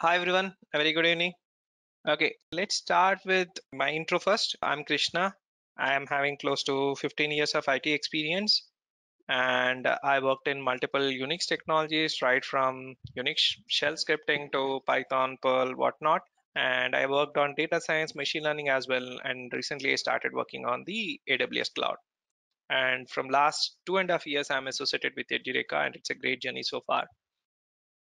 Hi everyone, a very good evening. Okay, let's start with my intro first. I'm Krishna. I am having close to 15 years of IT experience and I worked in multiple Unix technologies, right from Unix shell scripting to Python, Perl, whatnot. And I worked on data science, machine learning as well. And recently I started working on the AWS cloud. And from last two and a half years, I'm associated with Edureka and it's a great journey so far.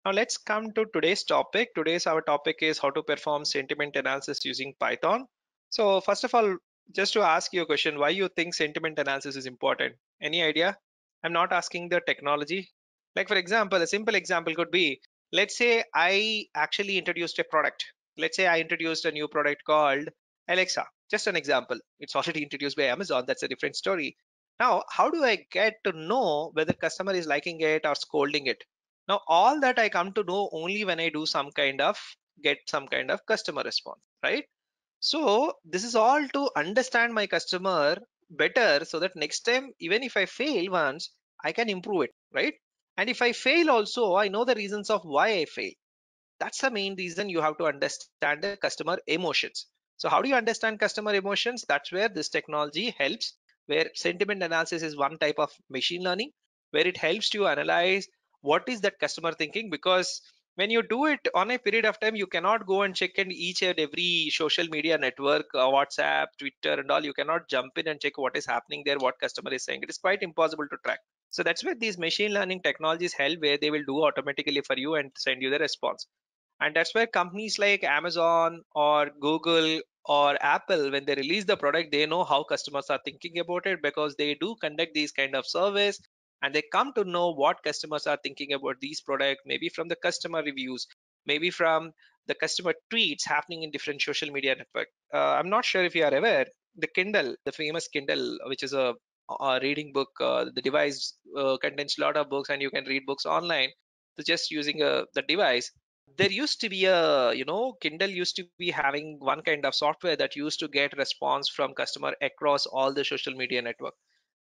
Now let's come to today's topic. Today's our topic is how to perform sentiment analysis using Python. So first of all, just to ask you a question, why you think sentiment analysis is important? Any idea? I'm not asking the technology. Like for example, a simple example could be, let's say I actually introduced a product. Let's say I introduced a new product called Alexa. Just an example. It's already introduced by Amazon. That's a different story. Now, how do I get to know whether customer is liking it or scolding it? Now, all that I come to know only when I do some kind of get some kind of customer response, right? So this is all to understand my customer better so that next time, even if I fail once, I can improve it, right? And if I fail also, I know the reasons of why I fail. That's the main reason you have to understand the customer emotions. So how do you understand customer emotions? That's where this technology helps, where sentiment analysis is one type of machine learning, where it helps to analyze what is that customer thinking? Because when you do it on a period of time you cannot go and check in each and every social media network uh, whatsapp twitter and all. You cannot jump in and check what is happening there what customer is saying. It is quite impossible to track. So that's where these machine learning technologies help where they will do automatically for you and send you the response. And that's where companies like amazon or google or apple when they release the product they know how customers are thinking about it because they do conduct these kind of surveys and they come to know what customers are thinking about these products maybe from the customer reviews maybe from the customer tweets happening in different social media network. Uh, i'm not sure if you are aware the kindle the famous kindle which is a, a reading book uh, the device uh, contains a lot of books and you can read books online. So just using uh, the device there used to be a you know kindle used to be having one kind of software that used to get response from customer across all the social media network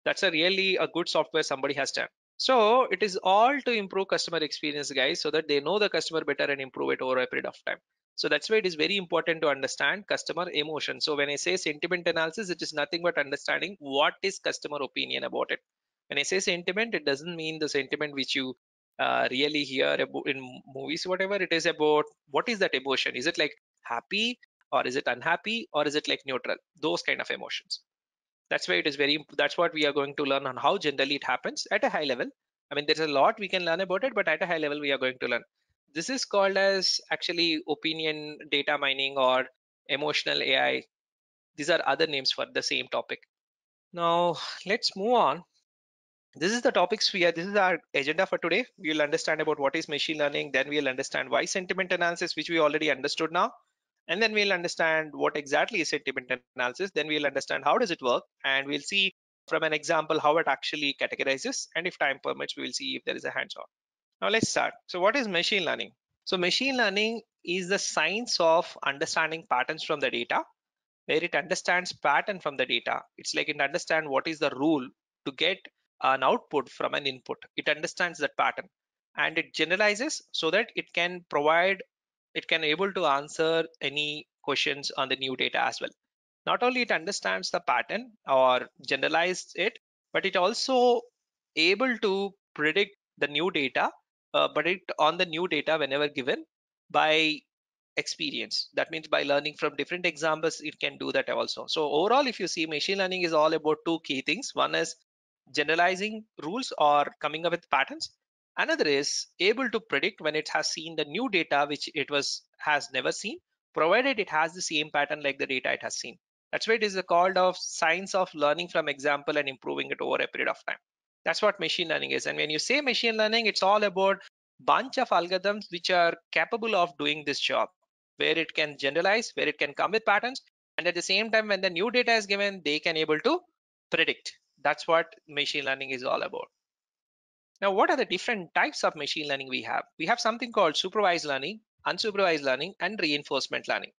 that's a really a good software somebody has done. So it is all to improve customer experience guys so that they know the customer better and improve it over a period of time. So that's why it is very important to understand customer emotion so when i say sentiment analysis it is nothing but understanding what is customer opinion about it. When i say sentiment it doesn't mean the sentiment which you uh, really hear in movies whatever it is about what is that emotion? Is it like happy or is it unhappy or is it like neutral? Those kind of emotions that's why it is very that's what we are going to learn on how generally it happens at a high level. I mean there's a lot we can learn about it but at a high level we are going to learn. This is called as actually opinion data mining or emotional ai these are other names for the same topic. Now let's move on. This is the topics we are this is our agenda for today. We'll understand about what is machine learning then we'll understand why sentiment analysis which we already understood now and then we'll understand what exactly is sentiment analysis. Then we'll understand how does it work and we'll see from an example how it actually categorizes and if time permits we will see if there is a hands-on. Now let's start. So what is machine learning? So machine learning is the science of understanding patterns from the data where it understands pattern from the data. It's like it understand what is the rule to get an output from an input. It understands that pattern and it generalizes so that it can provide it can be able to answer any questions on the new data as well. Not only it understands the pattern or generalize it but it also able to predict the new data uh, it on the new data whenever given by experience. That means by learning from different examples it can do that also. So overall if you see machine learning is all about two key things. One is generalizing rules or coming up with patterns another is able to predict when it has seen the new data which it was has never seen provided it has the same pattern like the data it has seen. That's why it is called of science of learning from example and improving it over a period of time. That's what machine learning is. And when you say machine learning it's all about bunch of algorithms which are capable of doing this job where it can generalize where it can come with patterns and at the same time when the new data is given they can able to predict. That's what machine learning is all about now what are the different types of machine learning we have we have something called supervised learning unsupervised learning and reinforcement learning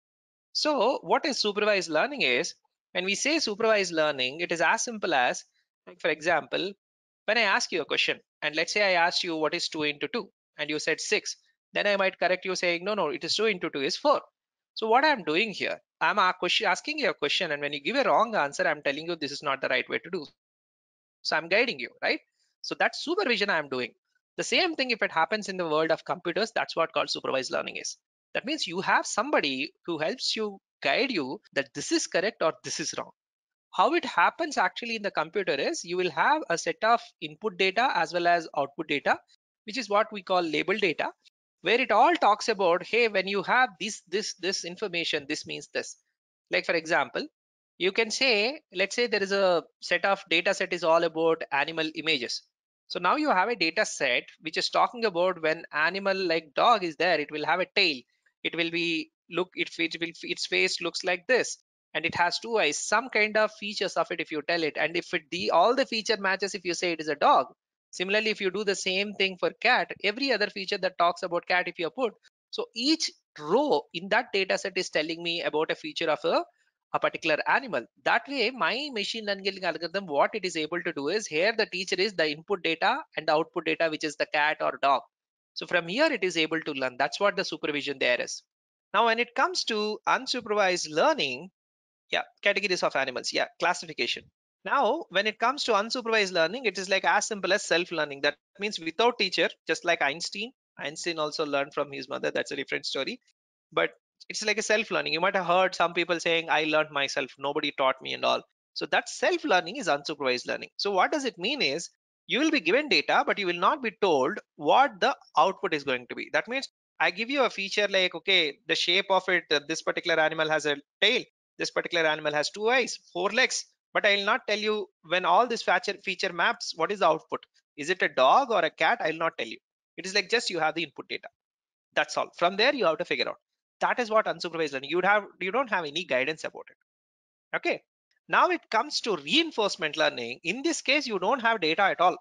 so what is supervised learning is when we say supervised learning it is as simple as like for example when i ask you a question and let's say i asked you what is 2 into 2 and you said 6 then I might correct you saying, no, no, it is 2 into 2 is 4. So what I'm doing here, I'm asking you a question and when you give a wrong answer, I'm telling you this is not the right way to do. So I'm guiding you, right? So that's supervision I'm doing. The same thing if it happens in the world of computers, that's what called supervised learning is. That means you have somebody who helps you guide you that this is correct or this is wrong. How it happens actually in the computer is you will have a set of input data as well as output data, which is what we call label data, where it all talks about, hey, when you have this, this, this information, this means this. Like for example, you can say, let's say there is a set of data set is all about animal images. So now you have a data set which is talking about when animal like dog is there, it will have a tail. It will be look, it, it will its face looks like this, and it has two eyes. Some kind of features of it if you tell it, and if it the all the feature matches if you say it is a dog. Similarly, if you do the same thing for cat, every other feature that talks about cat if you put. So each row in that data set is telling me about a feature of a a particular animal. That way, my machine learning algorithm, what it is able to do is here the teacher is the input data and the output data, which is the cat or dog. So from here, it is able to learn. That's what the supervision there is. Now, when it comes to unsupervised learning, yeah, categories of animals, yeah, classification. Now, when it comes to unsupervised learning, it is like as simple as self-learning. That means without teacher, just like Einstein. Einstein also learned from his mother. That's a different story. But it's like a self-learning. You might have heard some people saying, I learned myself, nobody taught me and all. So that self-learning is unsupervised learning. So what does it mean is you will be given data, but you will not be told what the output is going to be. That means I give you a feature like, okay, the shape of it, uh, this particular animal has a tail, this particular animal has two eyes, four legs, but I will not tell you when all this feature, feature maps, what is the output? Is it a dog or a cat? I will not tell you. It is like just you have the input data. That's all. From there, you have to figure out that is what unsupervised learning you'd have you don't have any guidance about it. Okay. Now it comes to reinforcement learning. In this case you don't have data at all.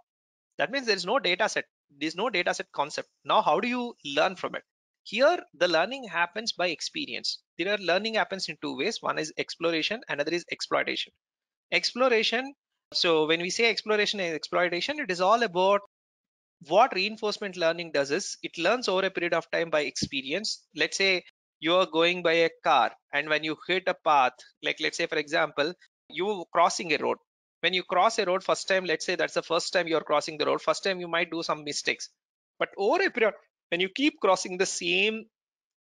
That means there is no data set. There's no data set concept. Now how do you learn from it? Here the learning happens by experience. There are learning happens in two ways. One is exploration another is exploitation. Exploration so when we say exploration and exploitation it is all about what reinforcement learning does is it learns over a period of time by experience. Let's say you are going by a car and when you hit a path like let's say for example you crossing a road. When you cross a road first time let's say that's the first time you're crossing the road first time you might do some mistakes. But over a period when you keep crossing the same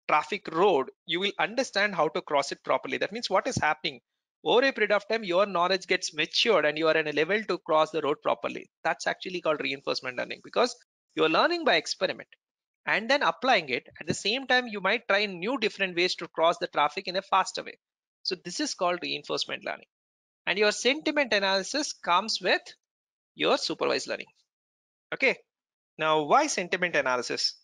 traffic road you will understand how to cross it properly. That means what is happening? Over a period of time your knowledge gets matured and you are in a level to cross the road properly. That's actually called reinforcement learning because you're learning by experiment and then applying it at the same time you might try new different ways to cross the traffic in a faster way. So this is called reinforcement learning. And your sentiment analysis comes with your supervised learning. Okay. Now why sentiment analysis?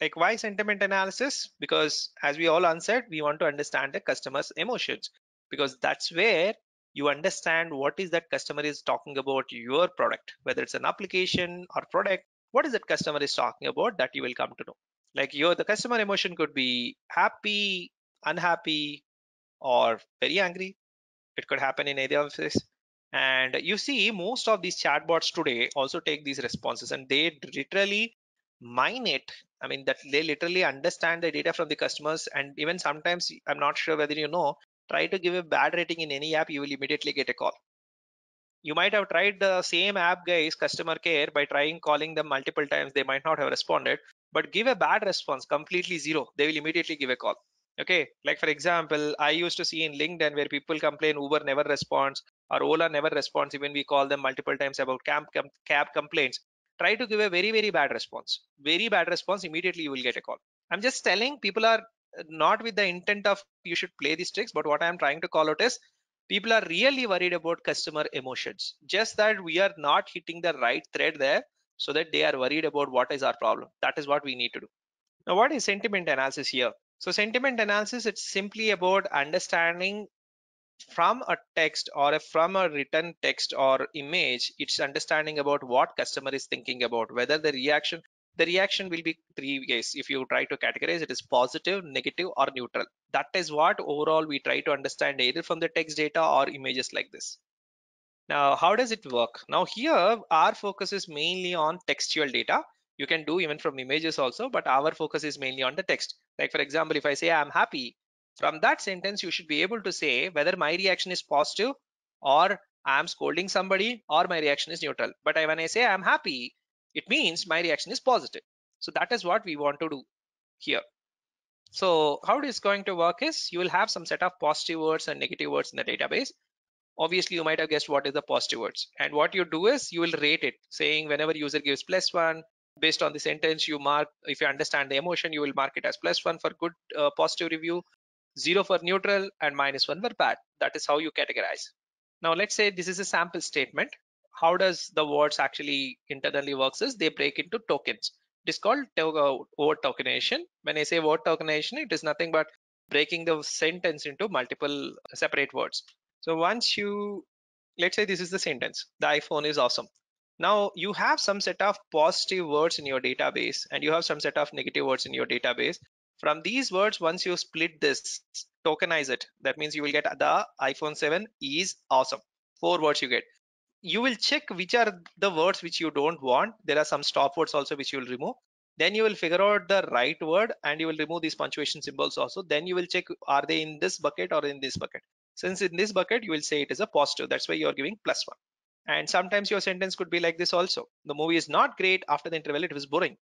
Like why sentiment analysis? Because as we all answered we want to understand the customer's emotions. Because that's where you understand what is that customer is talking about your product whether it's an application or product what is that customer is talking about that you will come to know? Like your the customer emotion could be happy unhappy or very angry. It could happen in either of this and you see most of these chatbots today also take these responses and they literally mine it. I mean that they literally understand the data from the customers and even sometimes i'm not sure whether you know try to give a bad rating in any app you will immediately get a call you might have tried the same app guys customer care by trying calling them multiple times they might not have responded but give a bad response completely zero. They will immediately give a call. Okay? Like for example i used to see in linkedin where people complain uber never responds or ola never responds even we call them multiple times about cab, cab complaints. Try to give a very very bad response. Very bad response immediately you will get a call. I'm just telling people are not with the intent of you should play these tricks but what i'm trying to call out is people are really worried about customer emotions. Just that we are not hitting the right thread there so that they are worried about what is our problem. That is what we need to do. Now what is sentiment analysis here? So sentiment analysis it's simply about understanding from a text or a, from a written text or image it's understanding about what customer is thinking about whether the reaction the reaction will be three ways. If you try to categorize it is positive negative or neutral. That is what overall we try to understand either from the text data or images like this. Now how does it work? Now here our focus is mainly on textual data. You can do even from images also, but our focus is mainly on the text. Like for example, if I say I'm happy, from that sentence, you should be able to say whether my reaction is positive or I'm scolding somebody or my reaction is neutral. But when I say I'm happy, it means my reaction is positive. So that is what we want to do here. So how it is going to work is you will have some set of positive words and negative words in the database. Obviously, you might have guessed what is the positive words. And what you do is you will rate it, saying whenever user gives plus one, based on the sentence you mark, if you understand the emotion, you will mark it as plus one for good uh, positive review, zero for neutral, and minus one for bad. That is how you categorize. Now let's say this is a sample statement. How does the words actually internally works is they break into tokens. It is called uh, word tokenization. When I say word tokenization, it is nothing but breaking the sentence into multiple separate words. So once you, let's say this is the sentence, the iPhone is awesome. Now you have some set of positive words in your database and you have some set of negative words in your database. From these words, once you split this, tokenize it, that means you will get the iPhone 7 is awesome. Four words you get you will check which are the words which you don't want. There are some stop words also which you will remove. Then you will figure out the right word and you will remove these punctuation symbols also. Then you will check are they in this bucket or in this bucket. Since in this bucket, you will say it is a positive. That's why you are giving plus one. And sometimes your sentence could be like this also. The movie is not great. After the interval, it was boring.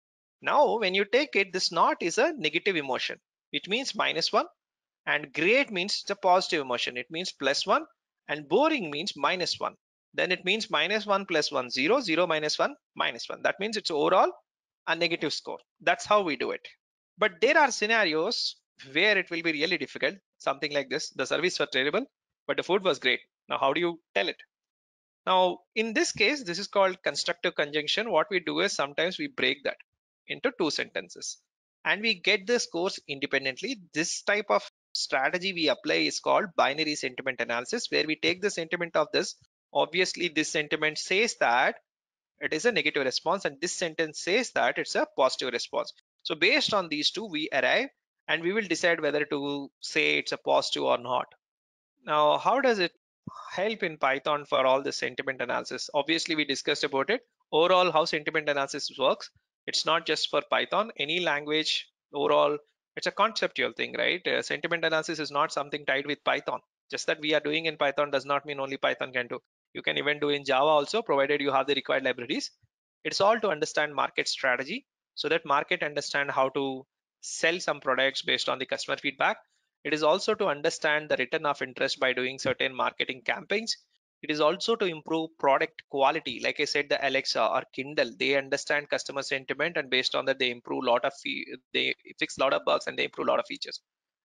Now, when you take it, this not is a negative emotion. It means minus one. And great means it's a positive emotion. It means plus one. And boring means minus one then it means minus 1 plus 1 0 0 minus 1 minus 1 that means it's overall a negative score. That's how we do it. But there are scenarios where it will be really difficult something like this. The service was terrible but the food was great. Now how do you tell it? Now in this case this is called constructive conjunction. What we do is sometimes we break that into two sentences. And we get the scores independently. This type of strategy we apply is called binary sentiment analysis where we take the sentiment of this obviously this sentiment says that it is a negative response and this sentence says that it's a positive response. So based on these two we arrive and we will decide whether to say it's a positive or not. Now how does it help in python for all the sentiment analysis? Obviously we discussed about it. Overall how sentiment analysis works it's not just for python. Any language overall it's a conceptual thing right? Uh, sentiment analysis is not something tied with python. Just that we are doing in python does not mean only python can do you can even do in java also provided you have the required libraries. It's all to understand market strategy so that market understand how to sell some products based on the customer feedback. It is also to understand the return of interest by doing certain marketing campaigns. It is also to improve product quality. Like i said the alexa or kindle they understand customer sentiment and based on that they improve a lot of they fix a lot of bugs and they improve a lot of features.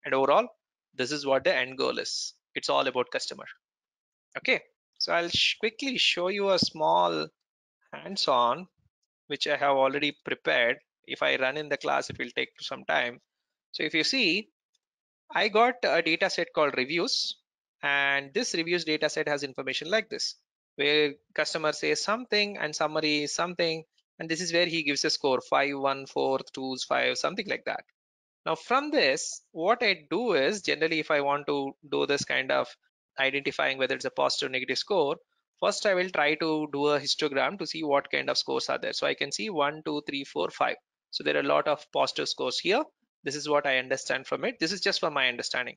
And overall this is what the end goal is. It's all about customer. Okay so I'll sh quickly show you a small hands-on, which I have already prepared. If I run in the class, it will take some time. So if you see, I got a data set called reviews and this reviews data set has information like this, where customer says something and summary is something. And this is where he gives a score five, one, four, two, five, something like that. Now from this, what I do is generally if I want to do this kind of identifying whether it's a positive or negative score, first I will try to do a histogram to see what kind of scores are there. So I can see one, two, three, four, five. So there are a lot of positive scores here. This is what I understand from it. This is just for my understanding.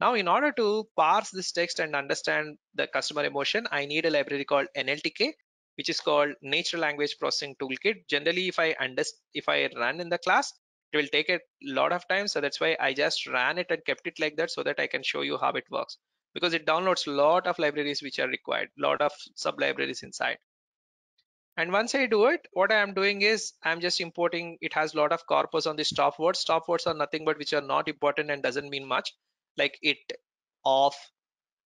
Now, in order to parse this text and understand the customer emotion, I need a library called NLTK, which is called Natural Language Processing Toolkit. Generally, if I understand, if I run in the class, it will take a lot of time. So that's why I just ran it and kept it like that so that I can show you how it works because it downloads a lot of libraries which are required, a lot of sub libraries inside. And once I do it, what I am doing is I'm just importing, it has a lot of corpus on the stop words. Stop words are nothing but which are not important and doesn't mean much like it, off,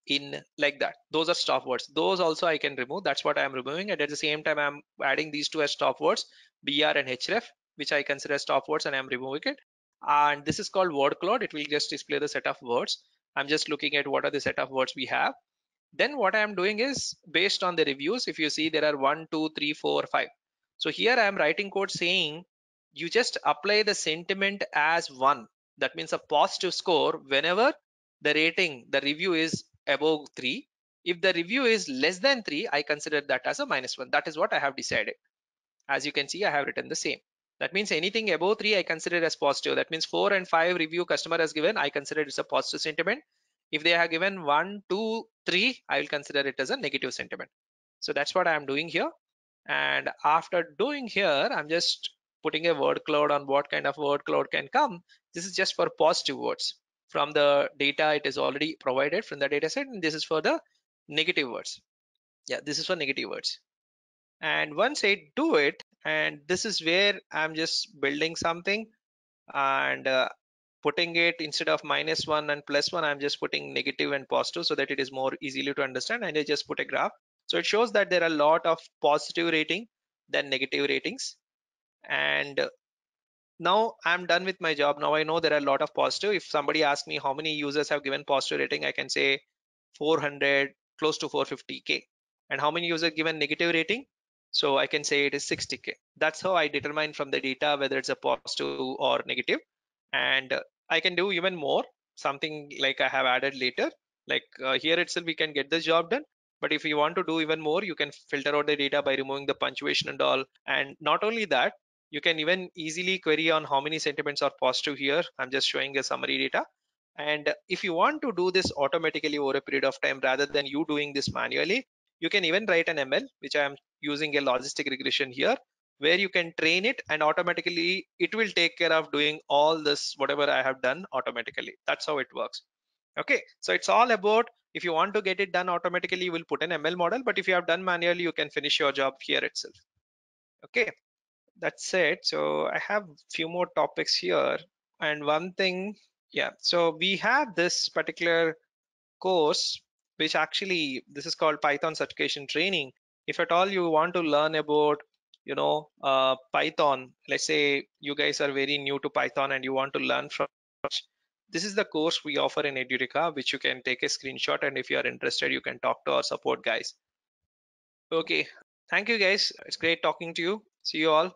in like that. Those are stop words. Those also I can remove. That's what I'm removing. And at the same time, I'm adding these two as stop words, BR and href, which I consider stop words and I'm removing it. And this is called word cloud. It will just display the set of words. I'm just looking at what are the set of words we have. Then what I'm doing is based on the reviews, if you see there are one, two, three, four, five. So here I'm writing code saying you just apply the sentiment as one. That means a positive score whenever the rating, the review is above three. If the review is less than three, I consider that as a minus one. That is what I have decided. As you can see, I have written the same. That means anything above three, I consider as positive. That means four and five review customer has given, I consider it's a positive sentiment. If they have given one, two, three, I will consider it as a negative sentiment. So that's what I'm doing here. And after doing here, I'm just putting a word cloud on what kind of word cloud can come. This is just for positive words. From the data, it is already provided from the data set, and this is for the negative words. Yeah, this is for negative words. And once I do it, and this is where I'm just building something and uh, putting it instead of minus one and plus one, I'm just putting negative and positive so that it is more easily to understand. And I just put a graph. So it shows that there are a lot of positive rating than negative ratings. And now I'm done with my job. Now I know there are a lot of positive. If somebody asks me how many users have given positive rating, I can say 400, close to 450K. And how many users given negative rating? So I can say it is 60K. That's how I determine from the data whether it's a positive or negative. And I can do even more, something like I have added later. Like uh, here itself, we can get the job done. But if you want to do even more, you can filter out the data by removing the punctuation and all. And not only that, you can even easily query on how many sentiments are positive here. I'm just showing a summary data. And if you want to do this automatically over a period of time rather than you doing this manually, you can even write an ML, which I am using a logistic regression here, where you can train it and automatically it will take care of doing all this, whatever I have done automatically. That's how it works. Okay, so it's all about if you want to get it done automatically, you will put an ML model, but if you have done manually, you can finish your job here itself. Okay, that's it. So I have few more topics here. And one thing, yeah, so we have this particular course which actually this is called Python certification training. If at all you want to learn about you know uh, Python, let's say you guys are very new to Python and you want to learn from this is the course we offer in Edureka, which you can take a screenshot and if you are interested, you can talk to our support guys. Okay, thank you guys. It's great talking to you. See you all.